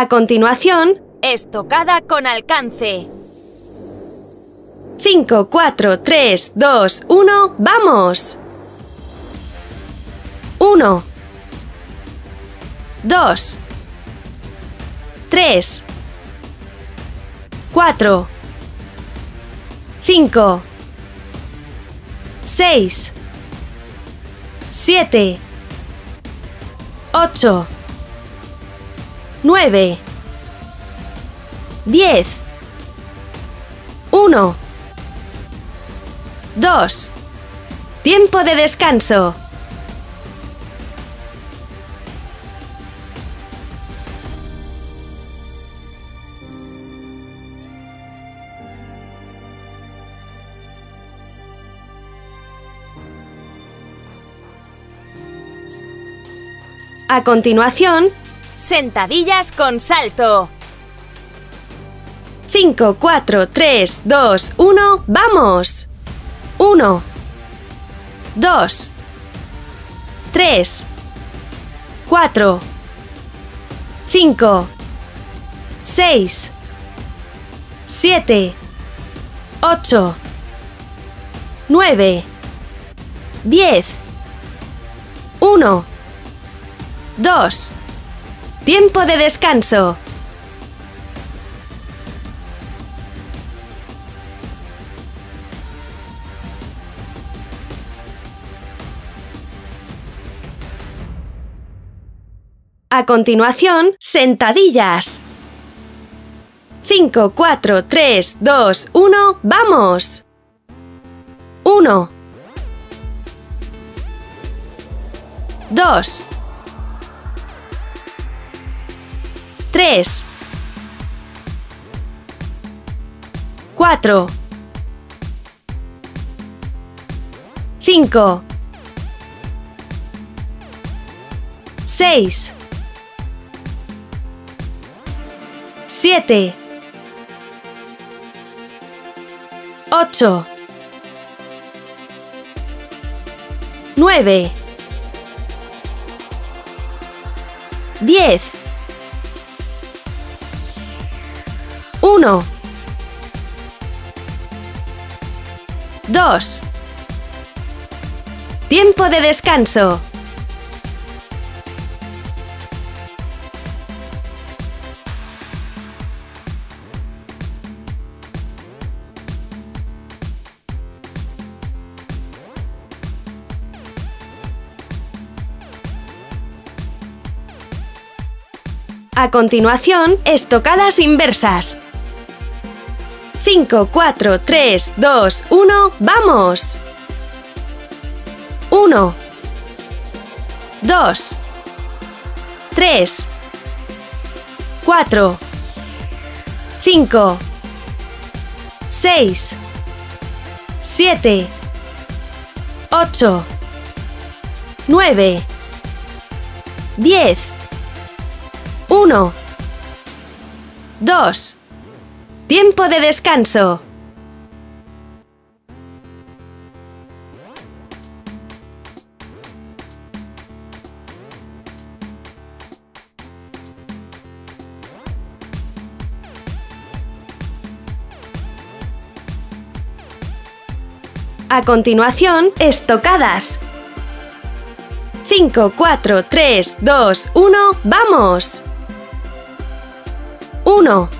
A continuación, Estocada con alcance. 5, 4, 3, 2, 1, ¡vamos! 1, 2, 3, 4, 5, 6, 7, 8, 9, 10, 1, 2. Tiempo de descanso. A continuación, Sentadillas con salto. 5, 4, 3, 2, 1, ¡vamos! 1, 2, 3, 4, 5, 6, 7, 8, 9, 10, 1, 2. Tiempo de descanso. A continuación, sentadillas. 5, 4, 3, 2, 1, ¡vamos! 1, 2, 3, 4, 5, 6, 7, 8, 9, 10, 1, 2. Tiempo de descanso. A continuación, estocadas inversas. 5, 4, 3, 2, 1, ¡vamos! 1, 2, 3, 4, 5, 6, 7, 8, 9, 10, 1, 2. Tiempo de descanso. A continuación, estocadas. 5, 4, 3, 2, 1, ¡vamos! 1,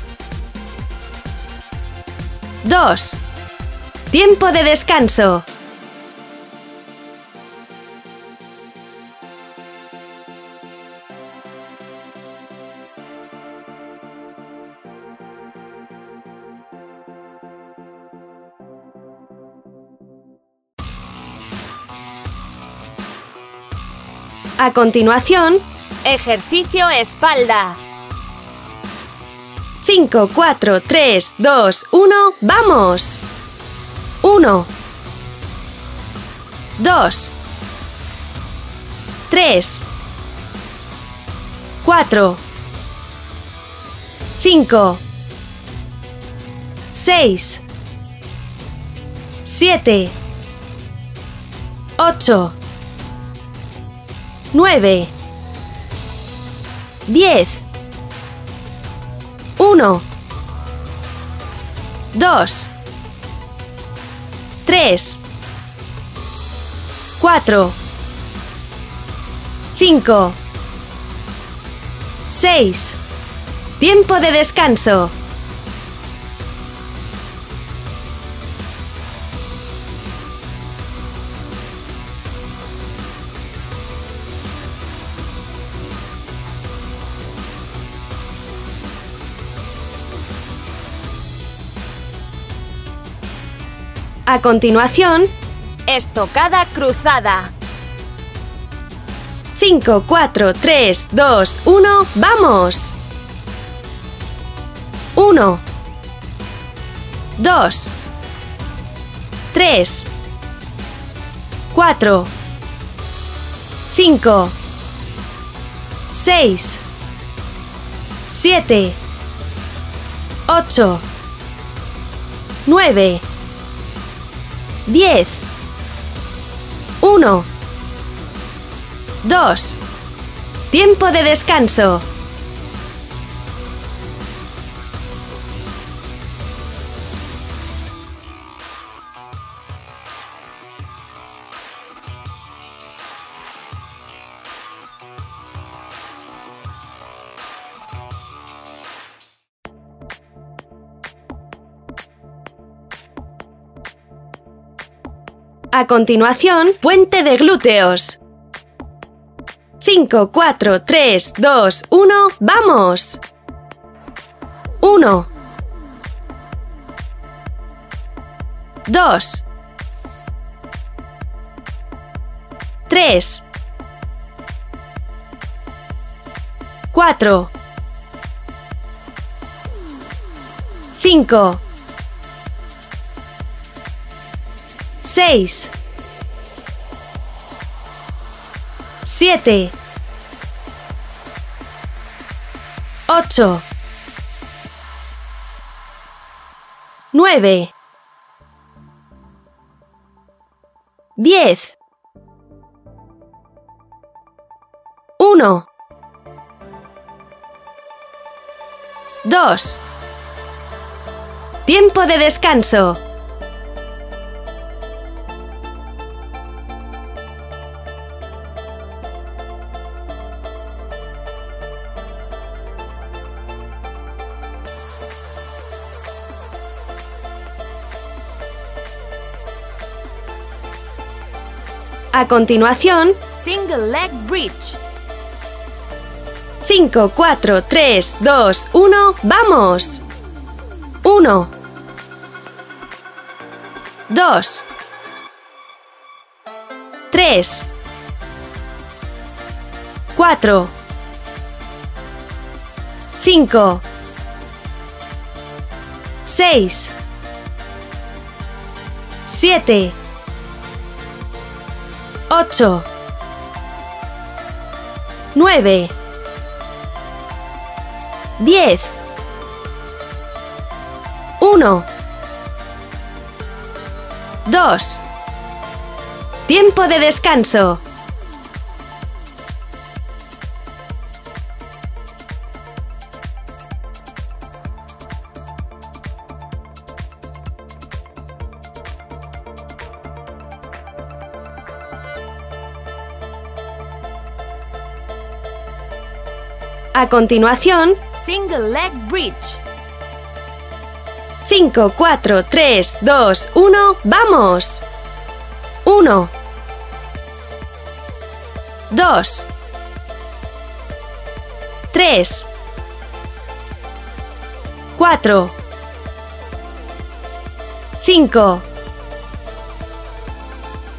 2. Tiempo de descanso. A continuación, Ejercicio espalda. 5, 4, 3, 2, 1, vamos. 1, 2, 3, 4, 5, 6, 7, 8, 9, 10, 1, 2, 3, 4, 5, 6. Tiempo de descanso. A continuación, Estocada cruzada. 5, 4, 3, 2, 1, vamos. 1, 2, 3, 4, 5, 6, 7, 8, 9, 10, 1, 2. Tiempo de descanso. Continuación, puente de glúteos. 5, 4, 3, 2, 1, vamos. 1, 2, 3, 4, 5, 6, 7, 8, 9, 10, 1, 2. Tiempo de descanso. A continuación, Single leg bridge. 5, 4, 3, 2, 1, vamos. 1, 2, 3, 4, 5, 6, 7, 8, 9, 10, 1, 2. Tiempo de descanso. A continuación, Single leg bridge. 5, 4, 3, 2, 1, vamos. 1, 2, 3, 4, 5,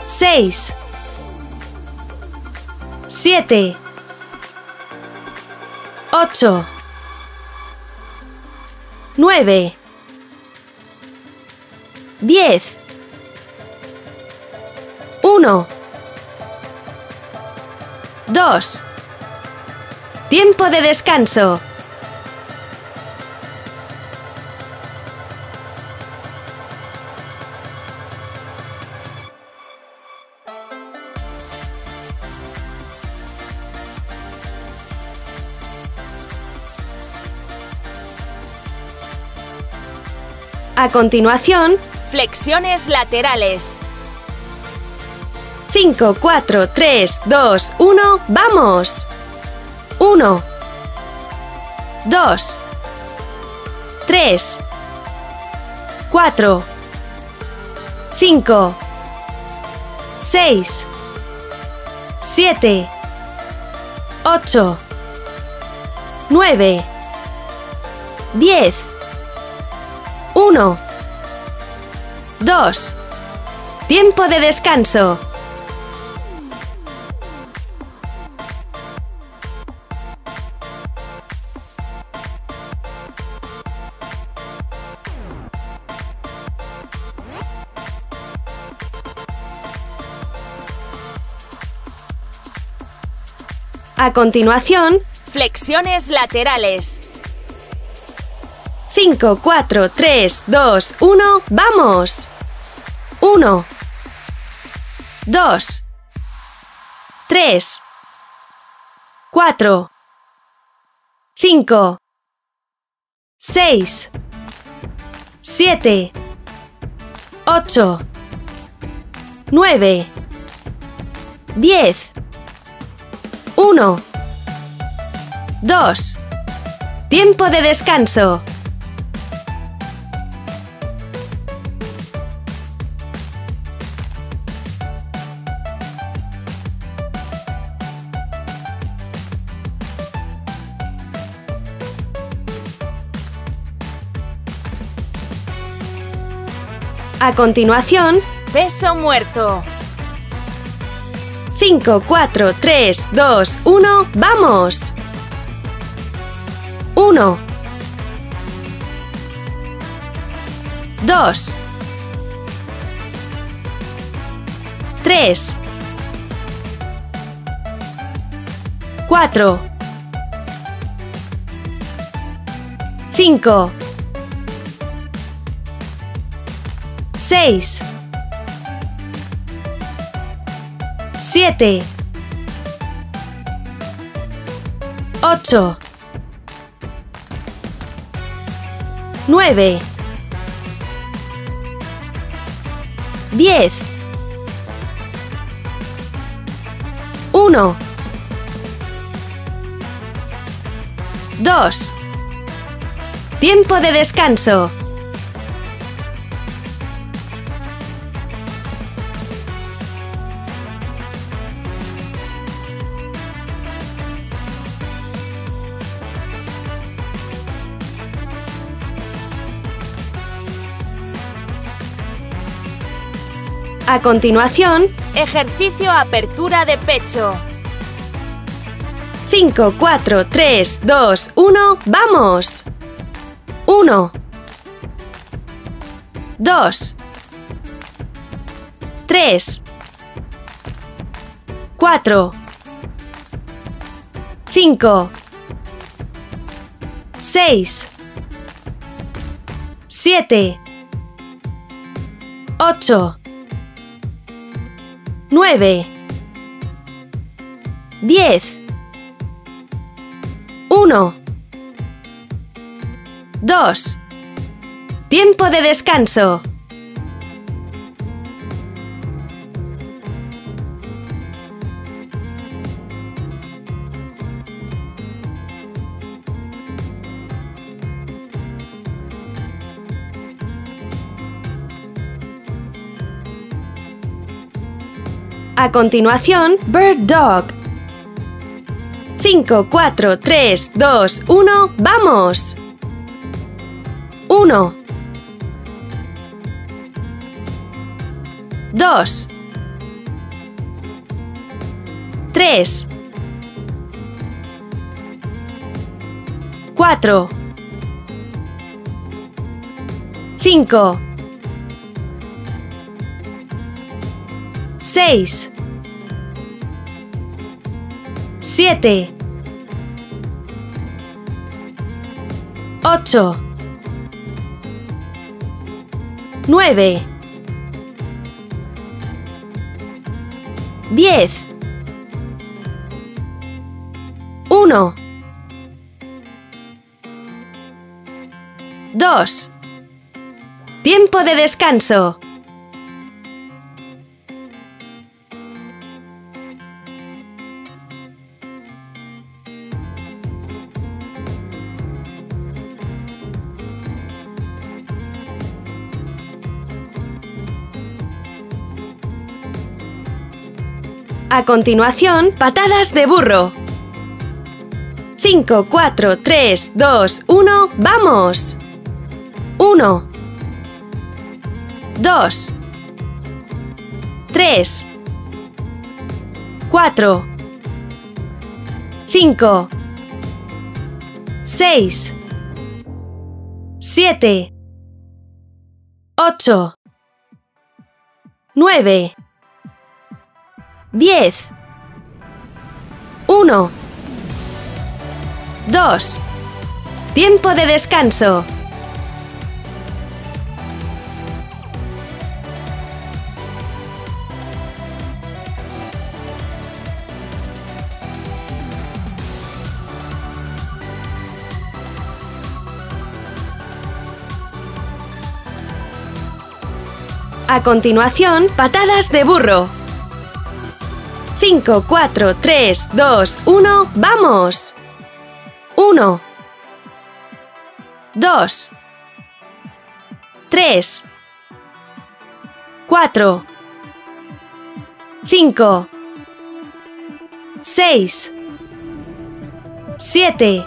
6, 7, ocho, nueve, diez, uno, dos. Tiempo de descanso. A continuación, Flexiones laterales. 5, 4, 3, 2, 1, ¡vamos! 1, 2, 3, 4, 5, 6, 7, 8, 9, 10, 1, 2, tiempo de descanso. A continuación, Flexiones laterales. 5, 4, 3, 2, 1, ¡vamos! 1, 2, 3, 4, 5, 6, 7, 8, 9, 10, 1, 2. Tiempo de descanso. A continuación, Peso muerto. 5, 4, 3, 2, 1, ¡vamos! 1, 2, 3, 4, 5, 6, 7, 8, 9, 10, 1, 2. Tiempo de descanso. A continuación, Ejercicio apertura de pecho. 5, 4, 3, 2, 1, ¡vamos! 1, 2, 3, 4, 5, 6, 7, 8, 9, 10, 1, 2. Tiempo de descanso. A continuación, Bird Dog. 5, 4, 3, 2, 1, ¡vamos! 1, 2, 3, 4 5 6 7 8 9 10 1 2 Tiempo de descanso. A continuación, patadas de burro. 5, 4, 3, 2, 1, ¡vamos! 1, 2, 3, 4, 5, 6, 7, 8, 9, 10, 1, 2. Tiempo de descanso. A continuación, patadas de burro. 5, 4, 3, 2, 1, ¡vamos! 1, 2, 3, 4, 5, 6, 7,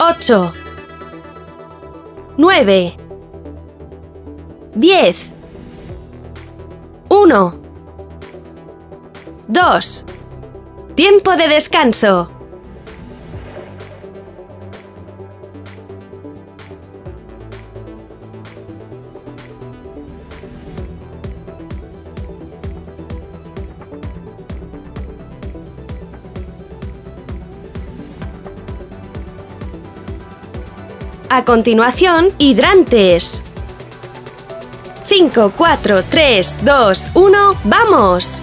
8, 9, 10, 1, 2. Tiempo de descanso. A continuación, hidrantes. 5, 4, 3, 2, 1, ¡vamos!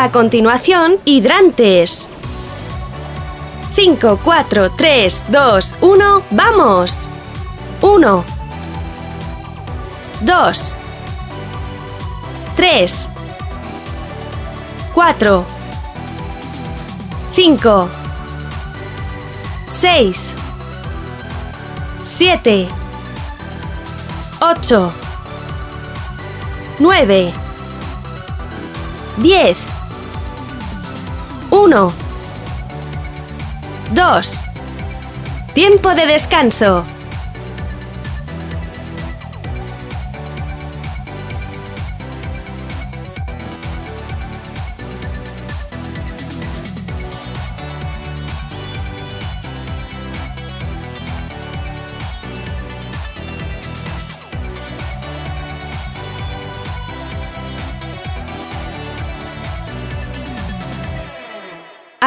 A continuación, hidrantes. 5, 4, 3, 2, 1, ¡vamos! 1, 2, 3, 4, 5, 6, 7, 8, 9, 10, 1, 2. Tiempo de descanso.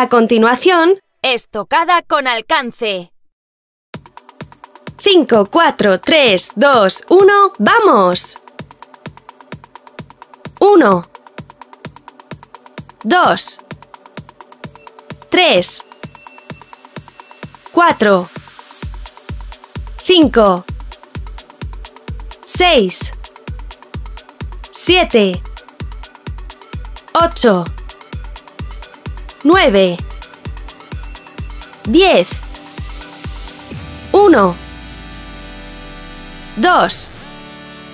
A continuación, Estocada con alcance. 5, 4, 3, 2, 1, ¡vamos! 1, 2, 3, 4, 5, 6, 7, 8, 9, 10, 1, 2.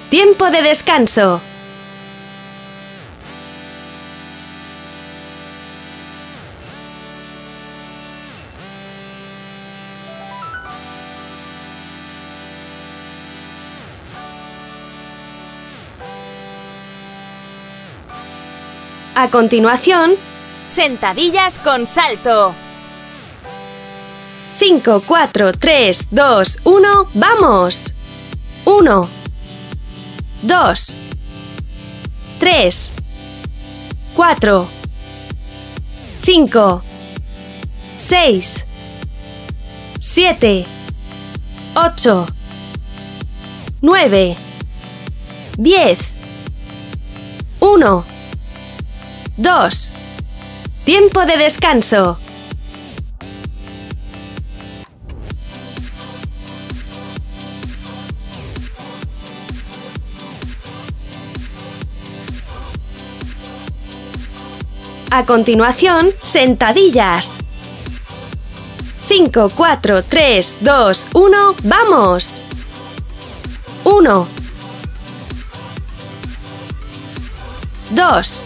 Tiempo de descanso. A continuación, Sentadillas con salto. 5, 4, 3, 2, 1, ¡vamos! 1, 2, 3, 4, 5, 6, 7, 8, 9, 10, 1, 2. Tiempo de descanso. A continuación, sentadillas. 5, 4, 3, 2, 1, ¡vamos! 1, 2,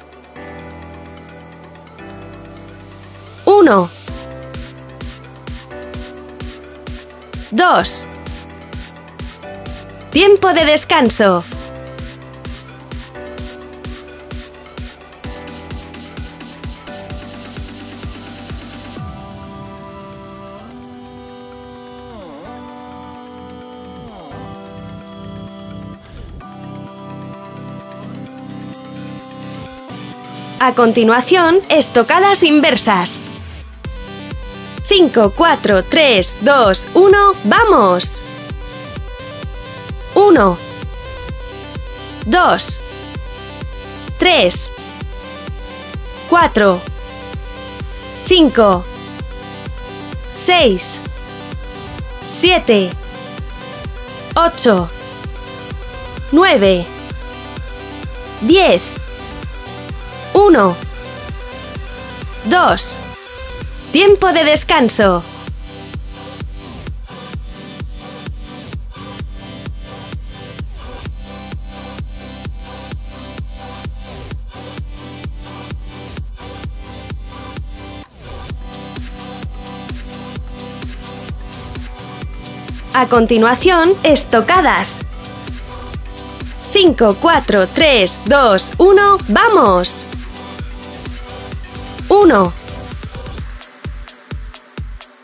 1, 2. Tiempo de descanso. A continuación, estocadas inversas. 5, 4, 3, 2, 1, ¡vamos! 1, 2, 3, 4, 5, 6, 7, 8, 9, 10, 1, 2, Tiempo de descanso. A continuación, estocadas. 5, 4, 3, 2, 1, ¡vamos! 1,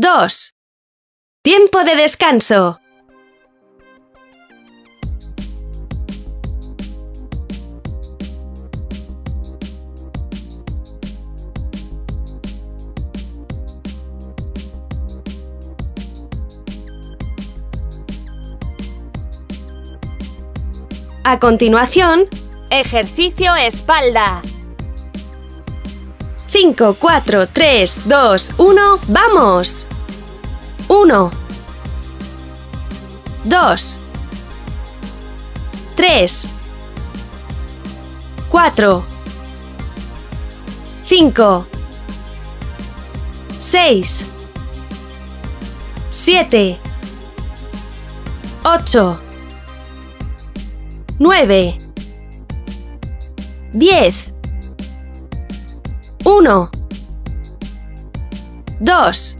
2. Tiempo de descanso. A continuación, Ejercicio espalda. 5, 4, 3, 2, 1, ¡vamos! 1, 2, 3, 4, 5, 6, 7, 8, 9, 10, 1, 2,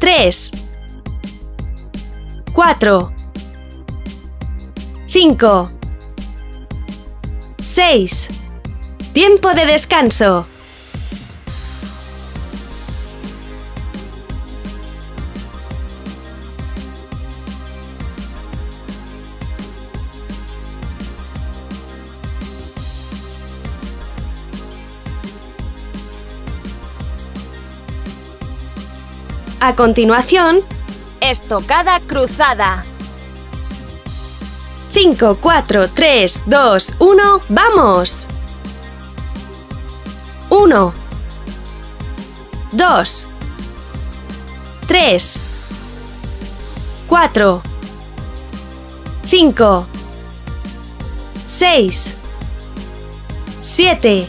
3, 4, 5, 6. Tiempo de descanso. A continuación, Estocada cruzada. 5, 4, 3, 2, 1, ¡vamos! 1, 2, 3, 4, 5, 6, 7,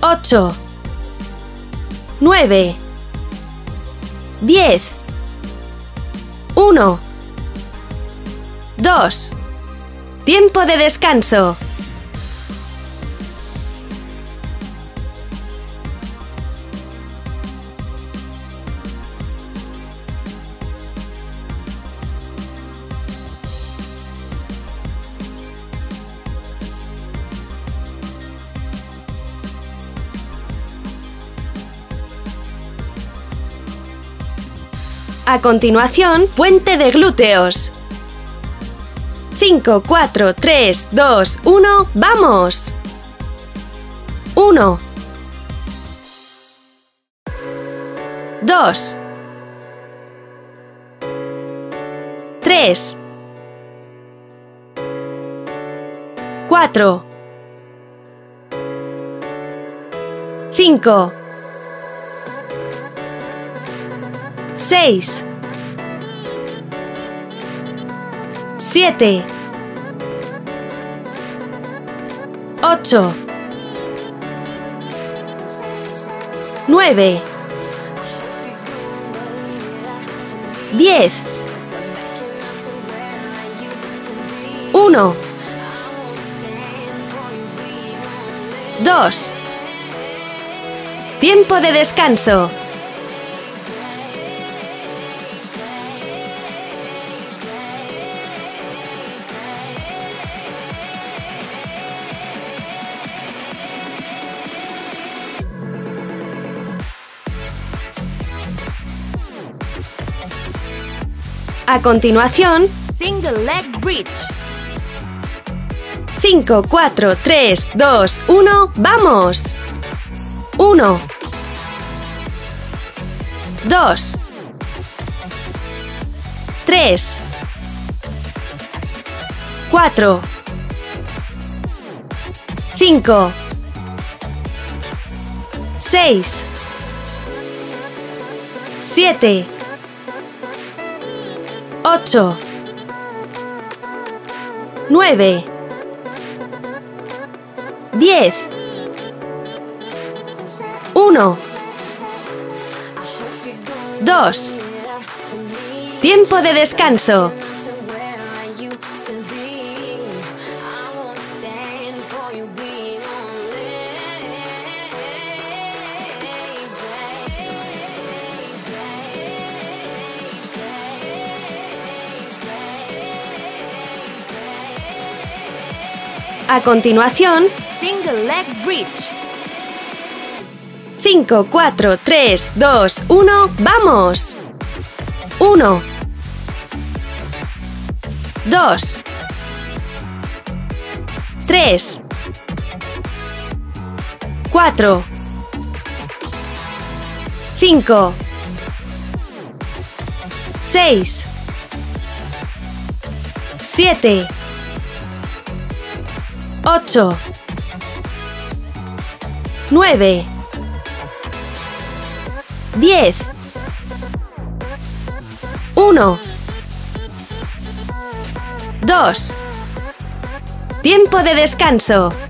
8, 9, 10, 1, 2. Tiempo de descanso. A continuación, puente de glúteos. 5, 4, 3, 2, 1, ¡vamos! 1 2 3 4 5 6 7 8 9 10 1 2 Tiempo de descanso. A continuación, Single leg bridge. 5, 4, 3, 2, 1, ¡vamos! 1 2 3 4 5 6 7 8 9 10 1 2 Tiempo de descanso. A continuación, Single leg bridge. 5, 4, 3, 2, 1, ¡vamos! 1 2 3 4 5 6 7 8 9 10 1 2 Tiempo de descanso.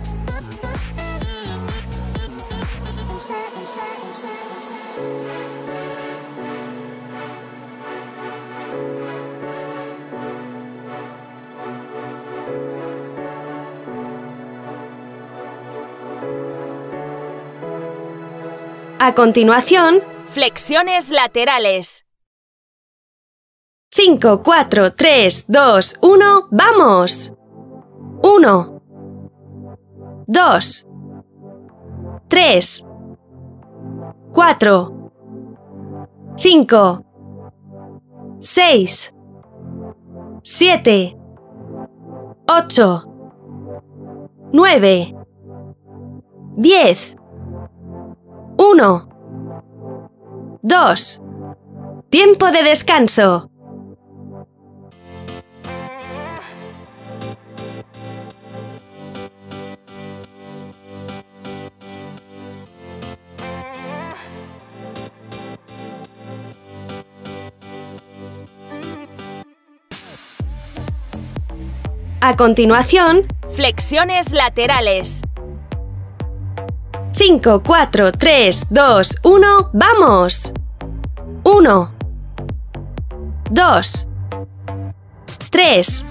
Continuación, Flexiones laterales. 5, 4, 3, 2, 1, ¡vamos! 1, 2, 3, 4, 5, 6, 7, 8, 9, 10, 1, 2, tiempo de descanso. A continuación, Flexiones laterales. 5, 4, 3, 2, 1, ¡vamos! 1, 2, 3,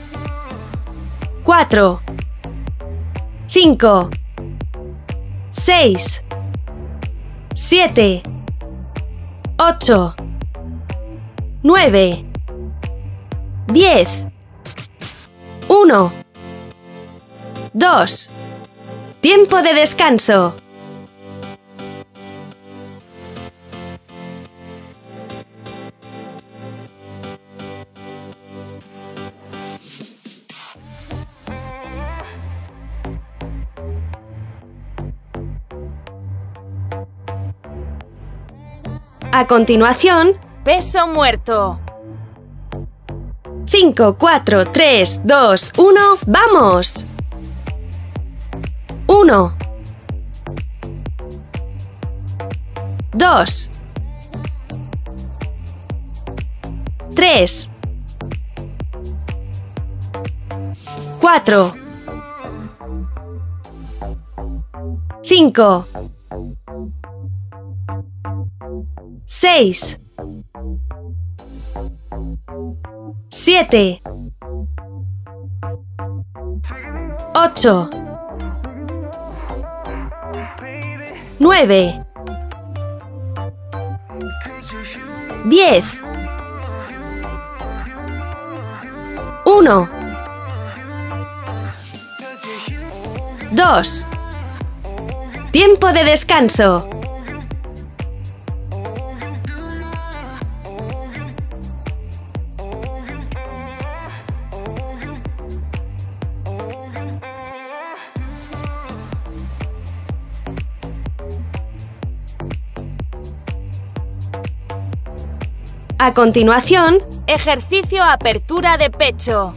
4, 5, 6, 7, 8, 9, 10, 1, 2, tiempo de descanso. A continuación, Peso muerto. 5, 4, 3, 2, 1, ¡vamos! 1, 2, 3, 4, 5, 6, 7, 8, 9, 10, 1, 2, tiempo de descanso. A continuación, Ejercicio apertura de pecho.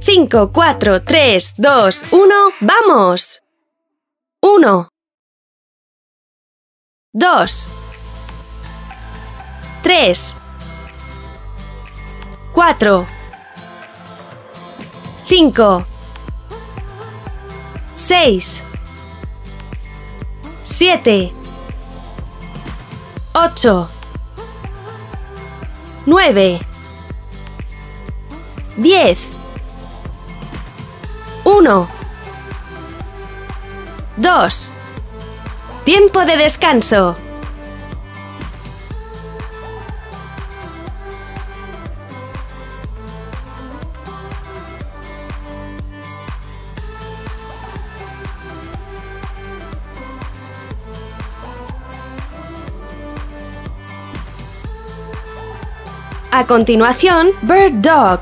5, 4, 3, 2, 1, ¡vamos! 1, 2, 3, 4, 5, 6, 7, 8, 9, 10, 1, 2, tiempo de descanso. A continuación, Bird Dog.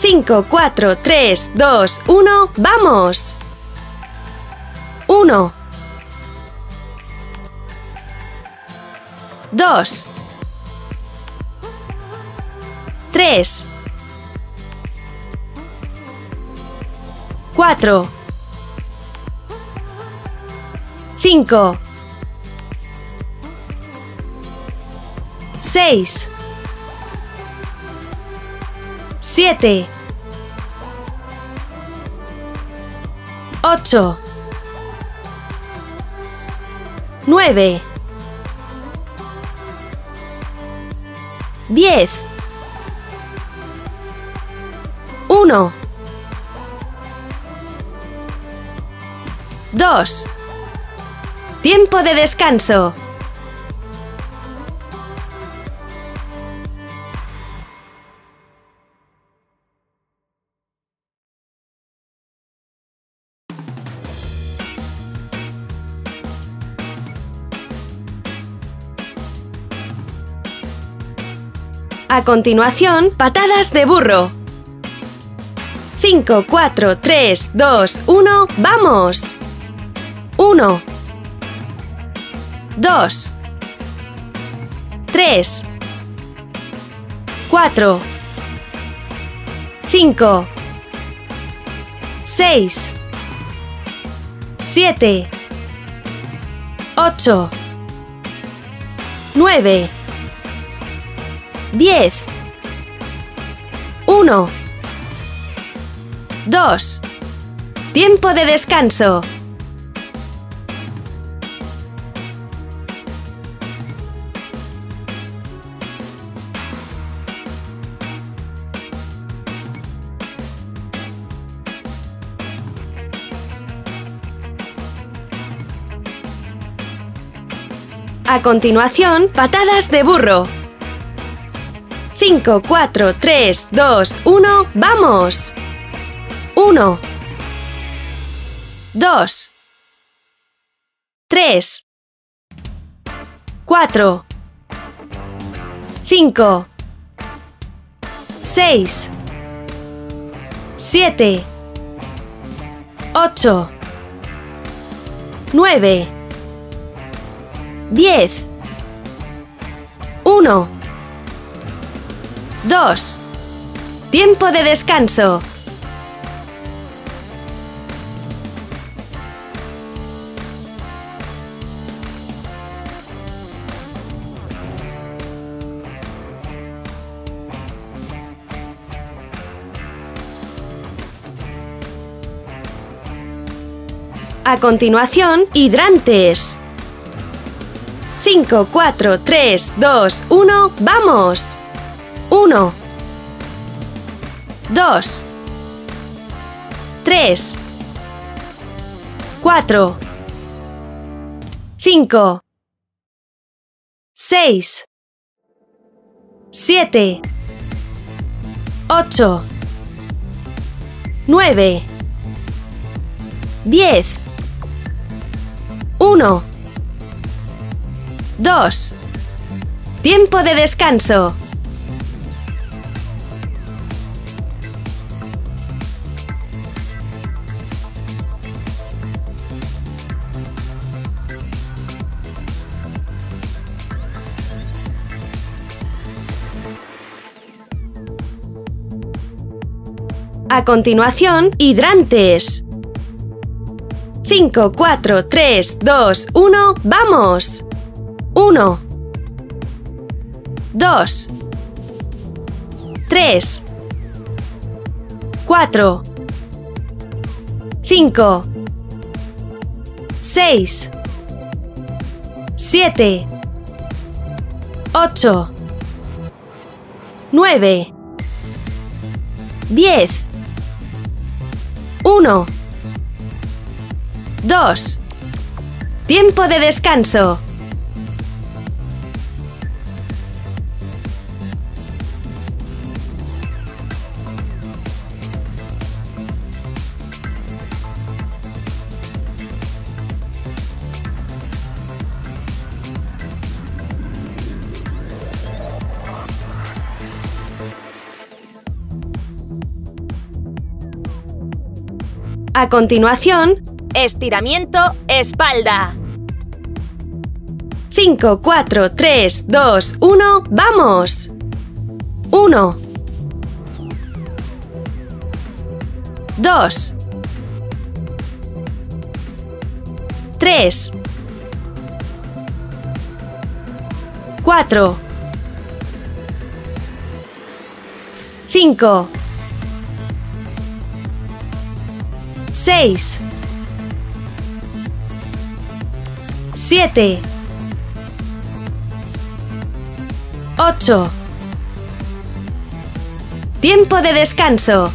5, 4, 3, 2, 1, ¡vamos! 1, 2, 3, 4, 5, 6, 7, 8 9 10 1 2 Tiempo de descanso. A continuación, patadas de burro. 5, 4, 3, 2, 1, ¡vamos! 1, 2, 3, 4, 5, 6, 7, 8, 9, 10, 1, 2. Tiempo de descanso. A continuación, patadas de burro. 5, 4, 3, 2, 1, ¡vamos! 1, 2, 3, 4, 5, 6, 7, 8, 9, 10, 1, 2. Tiempo de descanso. A continuación, hidrantes. 5, 4, 3, 2, 1, ¡vamos! 1, 2, 3, 4, 5, 6, 7, 8, 9, 10, 1, 2. Tiempo de descanso. A continuación, hidrantes. 5, 4, 3, 2, 1, ¡vamos! 1, 2, 3, 4, 5, 6, 7, 8, 9, 10, 1, 2. Tiempo de descanso. A continuación, Estiramiento espalda. 5, 4, 3, 2, 1, ¡vamos! 1, 2, 3, 4, 5, seis, siete, ocho. Tiempo de descanso.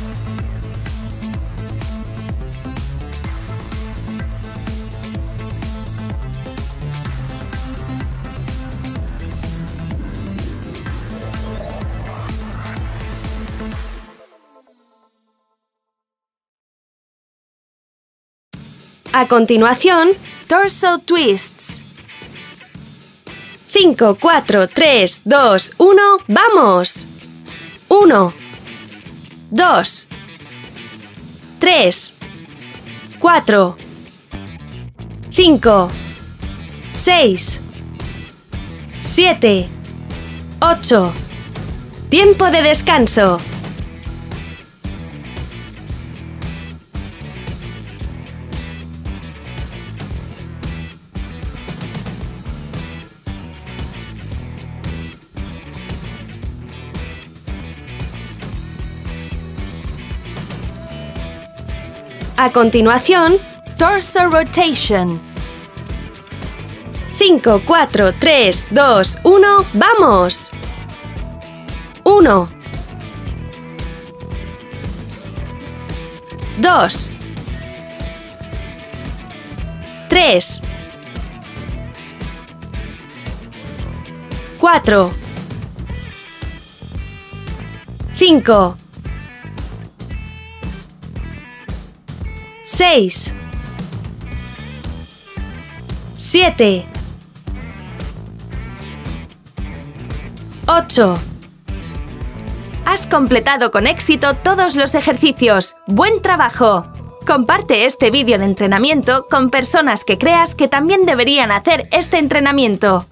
A continuación, torso twists. 5, 4, 3, 2, 1, ¡vamos! 1, 2, 3, 4, 5, 6, 7, 8. Tiempo de descanso. A continuación, torso rotation. 5, 4, 3, 2, 1, ¡vamos! 1 2 3 4 5 6 7 8 Has completado con éxito todos los ejercicios. ¡Buen trabajo! Comparte este vídeo de entrenamiento con personas que creas que también deberían hacer este entrenamiento.